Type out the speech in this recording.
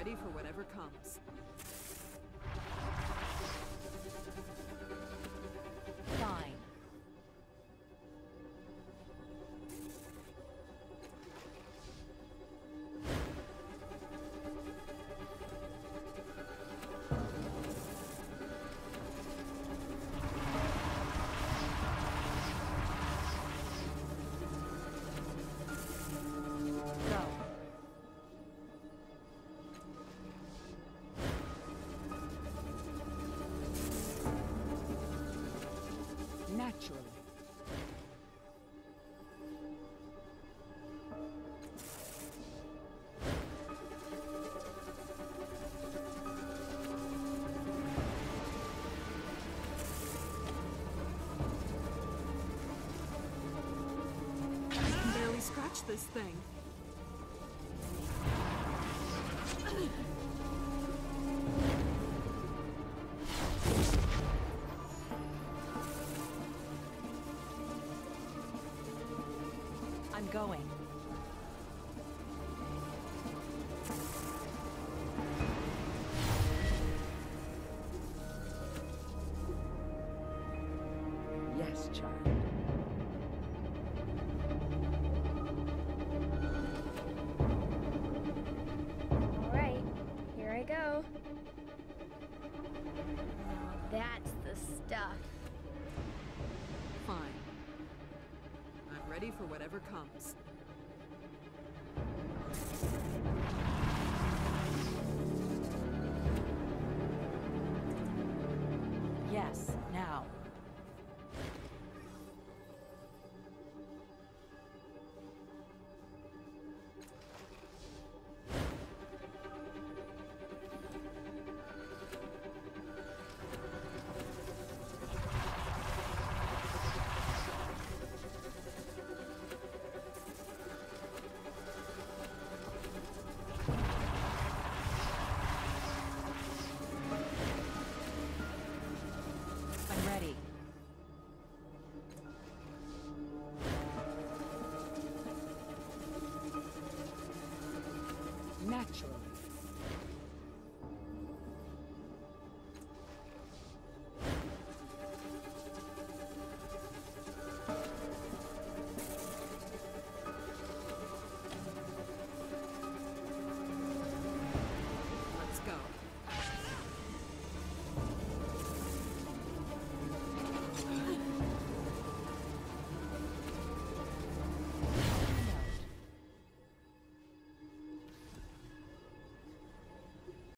ready for whatever comes. Can this thing. I'm going. Yes, child. That's the stuff. Fine. I'm ready for whatever comes. Yes, Naturally.